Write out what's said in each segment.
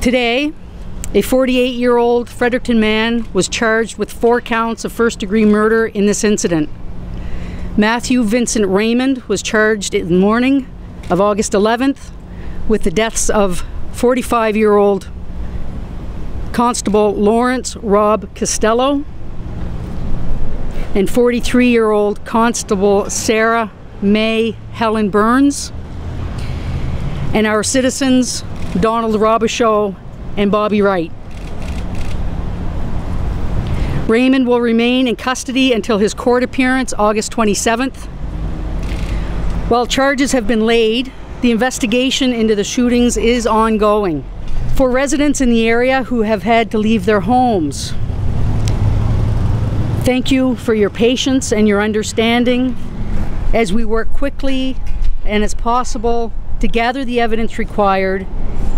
Today, a 48 year old Fredericton man was charged with four counts of first degree murder in this incident. Matthew Vincent Raymond was charged in the morning of August 11th with the deaths of 45 year old Constable Lawrence Robb Costello and 43 year old Constable Sara Mae Helen Burns, and our citizens Donald Robichaud and Bobbie Wright. Raymond will remain in custody until his court appearance August 27th. While charges have been laid, the investigation into the shootings is ongoing. For residents in the area who have had to leave their homes, thank you for your patience and your understanding as we work quickly and as possible to gather the evidence required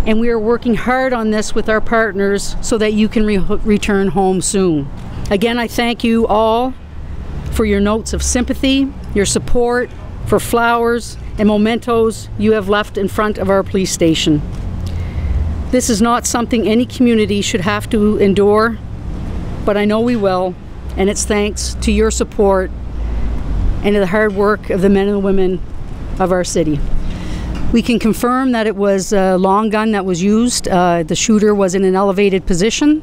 and we are working hard on this with our partners so that you can re return home soon. Again, I thank you all for your notes of sympathy, your support, for flowers and mementos you have left in front of our police station. This is not something any community should have to endure, but I know we will, and it's thanks to your support and to the hard work of the men and women of our city. We can confirm that it was a long gun that was used. Uh, the shooter was in an elevated position,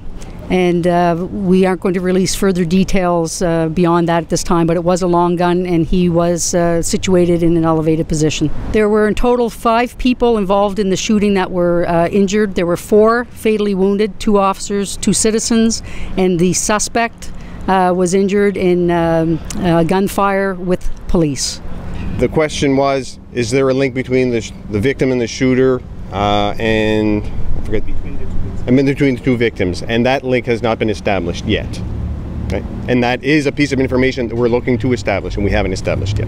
and uh, we aren't going to release further details uh, beyond that at this time, but it was a long gun and he was uh, situated in an elevated position. There were in total five people involved in the shooting that were uh, injured. There were four fatally wounded two officers, two citizens, and the suspect. Uh, was injured in um, gunfire with police. The question was, is there a link between the, the victim and the shooter uh, and I forget between the two I mean between the two victims and that link has not been established yet. And that is a piece of information that we're looking to establish and we haven't established yet.